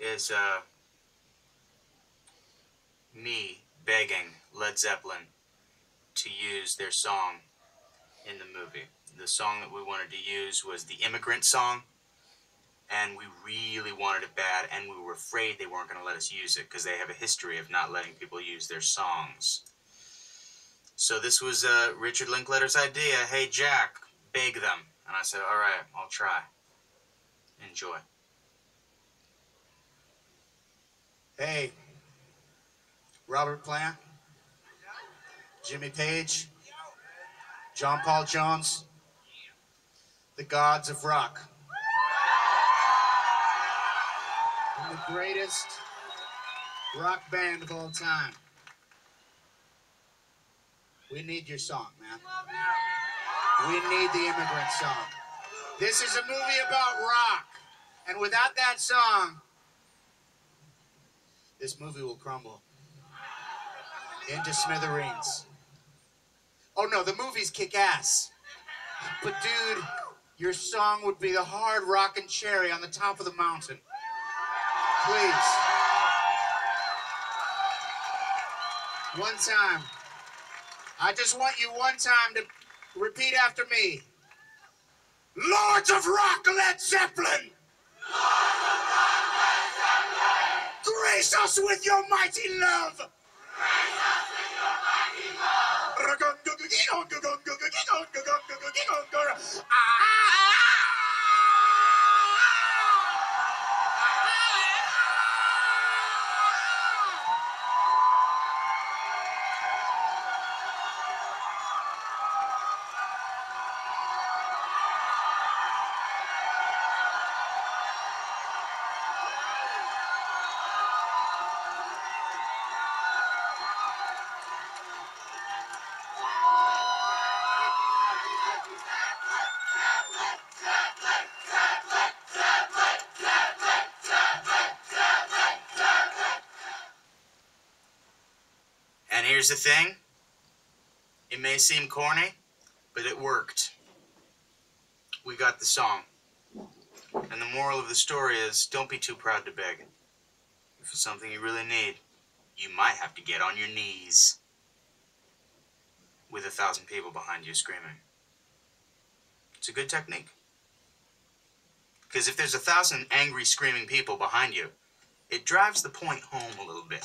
is uh, me begging Led Zeppelin to use their song in the movie. The song that we wanted to use was the Immigrant Song, and we really wanted it bad, and we were afraid they weren't going to let us use it because they have a history of not letting people use their songs. So this was uh, Richard Linklater's idea. Hey, Jack, beg them. And I said, all right, I'll try. Enjoy. Hey, Robert Plant, Jimmy Page, John Paul Jones, the gods of rock. And the greatest rock band of all time. We need your song, man. We need the immigrant song. This is a movie about rock. And without that song, this movie will crumble into smithereens. Oh no, the movies kick ass. But dude, your song would be the hard rockin' cherry on the top of the mountain. Please. One time. I just want you one time to repeat after me. Lords of Rock, Led Zeppelin! Grace us with your mighty love! And here's the thing it may seem corny, but it worked. We got the song. And the moral of the story is don't be too proud to beg. If it's something you really need, you might have to get on your knees with a thousand people behind you screaming. It's a good technique. Because if there's a thousand angry, screaming people behind you, it drives the point home a little bit.